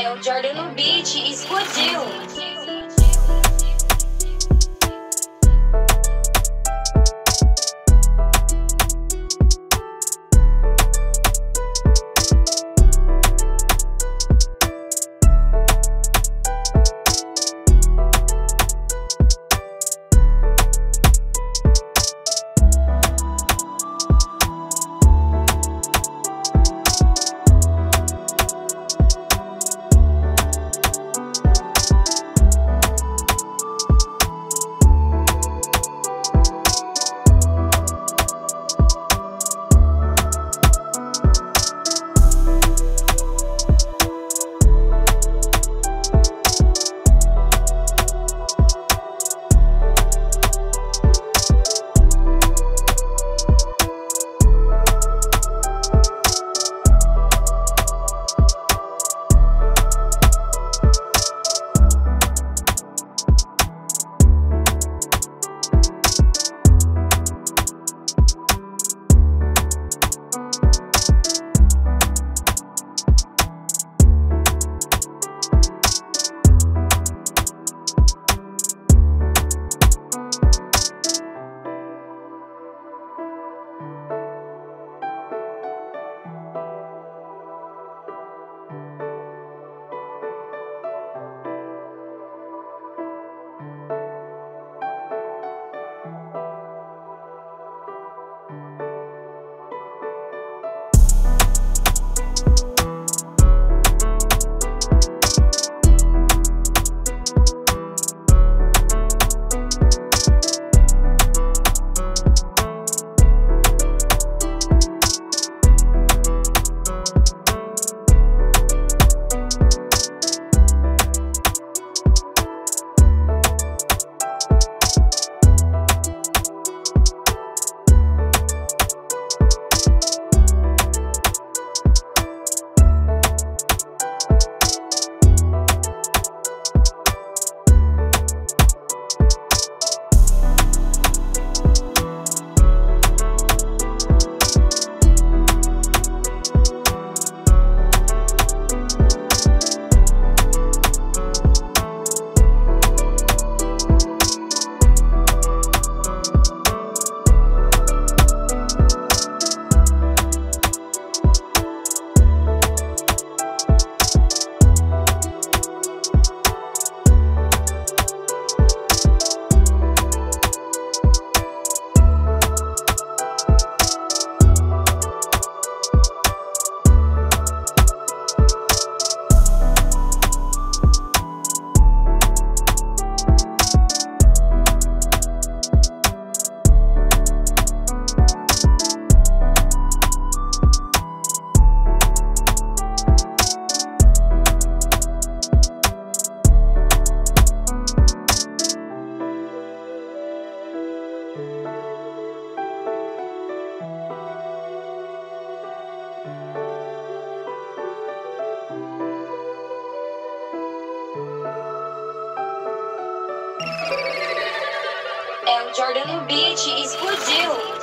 É o Jordan no beat, explodiu. O Jordan no beat, explodiu.